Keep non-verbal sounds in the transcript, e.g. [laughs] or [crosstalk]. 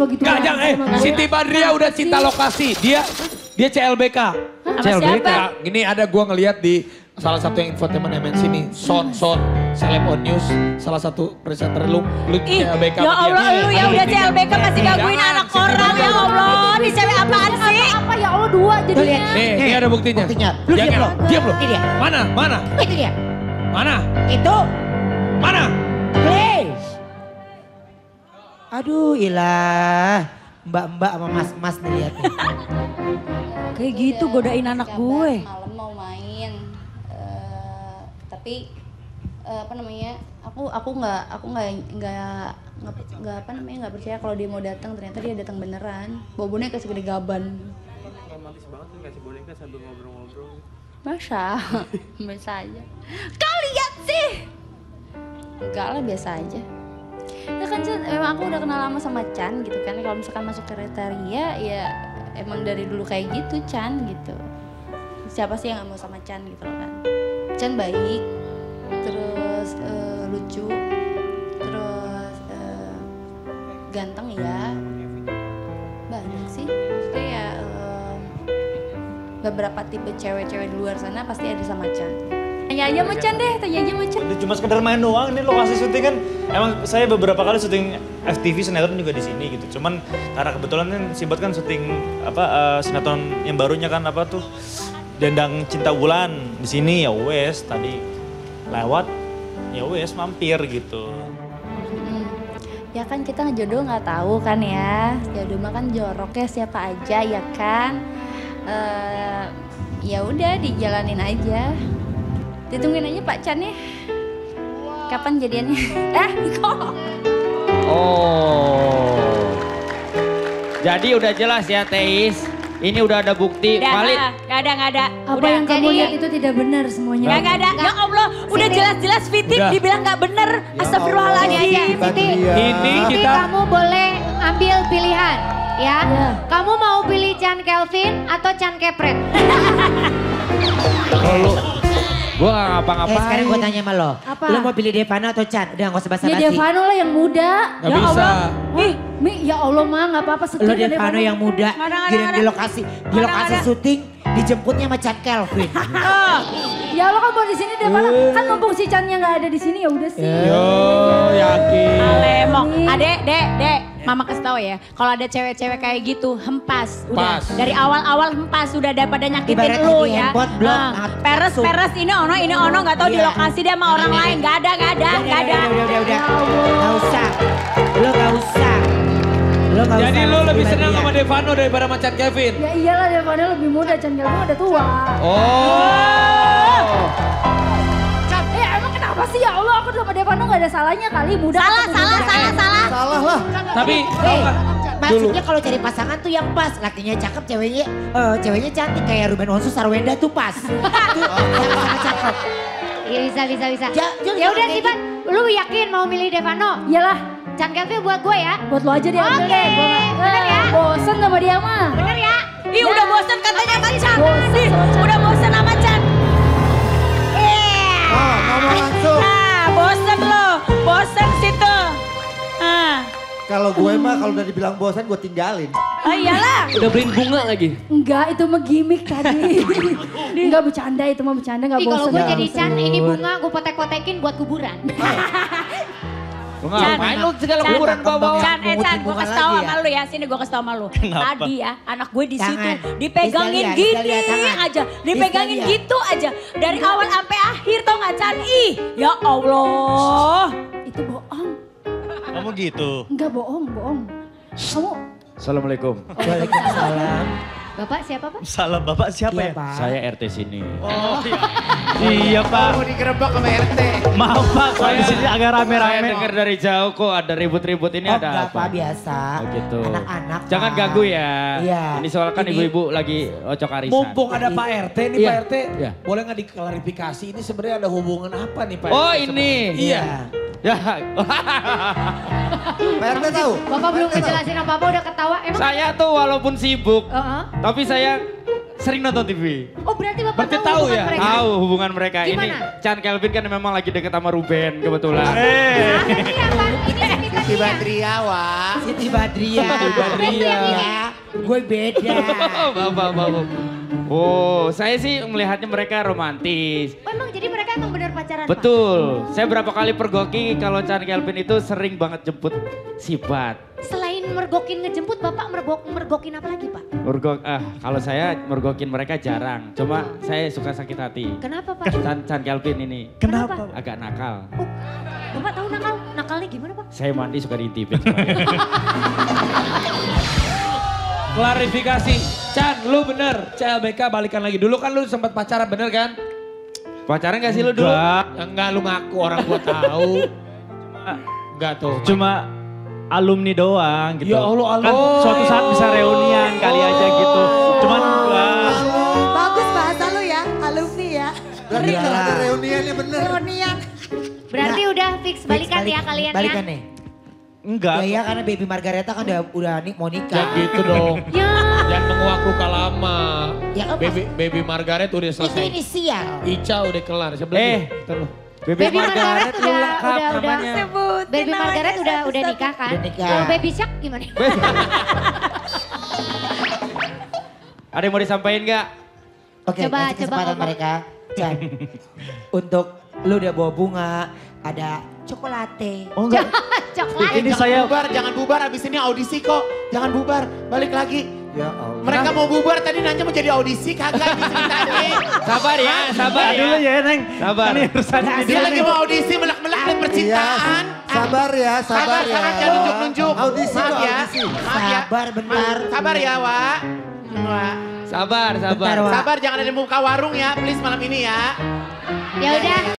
begitu. Enggak, jangan. Eh, Siti Badria udah cinta lokasi. Dia dia CLBK. Sama CLBK. siapa? Ini ada gua ngeliat di salah satu yang infotainment MNC nih. Son, Son, Celeb on News. Salah satu presenter lu, lu Ih, CLBK. ya dia. Allah lu ya udah CLBK masih gangguin anak Siti orang ya. Allah. Ini cewek apaan sih? Apa ya Allah dua jadinya. Nih, ini ada buktinya. Buktinya. Lu diam lo. Diam lo. Ini dia. Mana? Mana? Itu dia. Mana? Itu. Mana? Aduh ilah. Mbak-mbak sama mas-mas nih lihat nih. Kayak gitu godain anak gue. malam mau main Eh, tapi eh, apa namanya aku aku nggak aku nggak nggak nggak nggak apa namanya nggak percaya kalau dia mau datang. Ternyata dia datang beneran. Bawa boneka segede gaban. Romantis banget tuh kasih boneka sambil ngobrol-ngobrol masa [laughs] biasa. Aja. Kau lihat sih! Enggak lah biasa aja ya kan Chan, emang aku udah kenal lama sama Chan gitu kan. Kalau misalkan masuk kriteria ya emang dari dulu kayak gitu Chan gitu. Siapa sih yang gak mau sama Chan gitu loh kan? Chan baik terus eh, lucu terus eh, ganteng ya. Banyak sih. Maksudnya ya eh, beberapa tipe cewek-cewek di luar sana pasti ada sama Chan tanya aja sama Chan deh tanya aja sama Chan Ini cuma sekedar main doang ini lokasi syuting kan emang saya beberapa kali syuting FTV sinetron juga di sini gitu cuman karena kebetulan kan Sibat kan syuting apa eh, sinetron yang barunya kan apa tuh Dendang Cinta Wulan di sini ya wes tadi lewat ya wes mampir gitu Hmm. Ya kan kita ngejodoh nggak tahu kan ya. Jodoh mah kan joroknya siapa aja ya kan. Eh ya udah dijalanin aja. Ditungguin aja Pak Chan ya. Kapan jadiannya? [laughs] eh kok? Oh. Jadi udah jelas ya Teis. Ini udah ada bukti Udah, valid. Gak ada, gak ada. Apa Udah. yang kamu jadi- lihat itu tidak benar semuanya. Gak, gak ada. Ya Allah, udah jelas-jelas Fitik Udah. dibilang gak bener. Astagfirullahaladzim. Ini Nanti kita kamu boleh ambil pilihan ya. Ya. Kamu mau pilih Chan Kelvin atau Chan Kepret? Kalau gak Eh ngapa-ngapain. sekarang gue tanya sama lo. Apa? Lo mau pilih Devana atau Chan? Udah gak usah Ya basa-basi. Devano lah yang muda. Nggak ya bisa. Allah. Ih, Mi, ya Allah mah nggak apa-apa Lo Devano yang muda, ada, di, lokasi di lokasi syuting dijemputnya sama Chan Kelvin. [laughs] Ya Allah kan mau di sini Devano. Kan mumpung si Chan-nya nggak ada di sini ya udah sih. Yo, yakin. Alemok. Adek, dek, dek. Mama kasih tau ya, kalau ada cewek-cewek kayak gitu, hempas. Udah, Pas. dari awal-awal hempas, udah daripada nyakitin Ibaratnya lu di ya. handphone blok, nah, peres, langsung. peres, ini ono, ini ono, gak tahu di Iya. lokasi dia sama orang lain. Gak ada, gak ada, Udah, gak ada. Udah, udah, udah, udah. Gak usah. Lo gak usah. Lo gak Jadi usah. lu lebih senang sama Devano daripada Macan Kevin? Ya iyalah Devano lebih muda, Chan Kelvin udah tua. Oh. Kenapa sih ya Allah aku sama Devano nggak ada salahnya kali muda. Salah, salah, muda. salah, salah. Salah lah. Tapi, Eh, maksudnya kalau cari pasangan tuh yang pas. Lakinya cakep, ceweknya eh, ceweknya cantik kayak Ruben Onsu Sarwenda tuh pas. [laughs] tuh sama-sama cakep. Iya bisa bisa bisa. Ja- jangan Ya udah kayak Sibat, lu yakin mau milih Devano? Iyalah, Chan Kelvin buat gue ya. buat lo aja dia Oke, nggak- bener ya? Eh, Bosen sama dia mah. Bener ya? Ih, udah bosen katanya sama Chan. Bosen Ih, sama Chan. udah bosen sama Chan. Oh, ngomong langsung. Ah, bosen lo. Bosen situ. Ah. Kalau gue mah kalau udah dibilang bosan gue tinggalin. Oh iyalah. Udah beliin bunga lagi. Enggak, itu mah gimmick tadi. Enggak bercanda, itu mah bercanda enggak Ih kalau gue jadi. Chan ini bunga gue potek-potekin buat kuburan. Ngapain lu segala kuburan bawa-bawa? Chan, eh Chan, gue bunga kasih tau sama ya? lu ya, sini gue kasih tau sama lu. Tadi ya, anak gue di situ dipegangin gini aja, dipegangin gitu aja. Dari awal sampai akhir tau gak Chan? Ih, ya Allah. Itu bohong. kamu gitu Enggak bohong, bohong. Kamu Assalamualaikum. Waalaikumsalam. Bapak siapa Pak? salah bapak siapa Iya ya Pak. Saya RT sini. oh iya pak Mau digerebek sama RT. maaf pak kalau di sini agak Saya rame-rame dengar dari jauh kok ada ribut-ribut ini Oh ada enggak apa? Pak, biasa. Oh gitu. Anak-anak, Jangan Pak. ganggu ya. Iya. Ini soal kan Ini- ibu-ibu lagi ocok arisan. Mumpung ada Pak RT nih Iya, Pak RT, iya. boleh nggak diklarifikasi ini sebenarnya ada hubungan apa nih Pak Oh, RT? ini. Iya. Ya, [laughs] Pak RT tahu? Bapak belum ngejelasin apa-apa udah ketawa. Emang saya tuh walaupun sibuk, Heeh. tapi saya sering nonton TV. Oh berarti Bapak Berarti tahu, tahu ya? mereka? Tahu hubungan mereka ini. Gimana? Chan Kelvin kan memang lagi deket sama Ruben kebetulan. eh Nah, ini apa? Ini cerita Siti Badria, Wak. Siti Badria. Siti Badria. Gue beda. [laughs] Bapak, bapak. Oh, saya sih melihatnya mereka romantis. Oh emang jadi mereka emang bener pacaran Pak? Betul. Saya berapa kali pergoki kalau Chan Kelvin itu sering banget jemput sifat. Selain mergokin ngejemput, Bapak mergok, mergokin apa lagi Pak? Mergok, ah kalau saya mergokin mereka jarang. Cuma saya suka sakit hati. Kenapa Pak? Chan, Chan Kelvin ini Kenapa? agak nakal. Bapak tahu nakal? Nakalnya gimana Pak? Saya mandi suka diintipin. [laughs] Klarifikasi. Chan, lu bener. CLBK balikan lagi. Dulu kan lu sempat pacaran bener kan? Pacaran gak sih lu dulu? Enggak. Ya Enggak, lu ngaku orang gua tahu. Enggak tuh. Cuma alumni doang gitu. Ya Allah, Kan alumni. suatu saat bisa reunian kali aja gitu. Cuman enggak. Bagus bahasa lu ya, alumni ya. Berarti kalau ada reuniannya bener. Reunian. Berarti udah fix balikan Balik- ya kalian Balikan ya? nih. Enggak. Ya iya karena baby Margareta kan udah udah nik mau nikah. Jangan gitu dong. Ya. Ya kan Baby, baby Margaret udah Itu selesai. inisial. Ica udah kelar. Sebelah Eh. eh. Terus. Baby, Baby Margaret lu udah lengkap udah udah namanya. Baby Margaret udah udah nikah kan? Udah nikah. Kalau Baby Shark gimana? Ada yang mau disampaikan nggak? Oke, Coba- kasih coba kesempatan ngomong. mereka. Jan, [laughs] untuk lu udah bawa bunga, ada coklatate. Oh enggak. [laughs] Coklat. Ini jangan saya bubar, jangan bubar. Abis ini audisi kok. Jangan bubar. Balik lagi. Ya Allah. Mereka mau bubar tadi nanya mau jadi audisi kagak ini ceritanya. [laughs] Sabar ya, sabar Sabar dulu ya. ya, Neng. Sabar. Ini urusan ini Dia lagi mau audisi melak-melak dan percintaan. Iya, sabar ya, sabar ya. Sabar, jangan nunjuk-nunjuk. Audisi Maaf ya. audisi. Maaf ya. Sabar bentar. Sabar ya, Wak. Wak. Sabar, sabar. Bentar, Wak. Sabar jangan ada muka warung ya, please malam ini ya. Ya udah.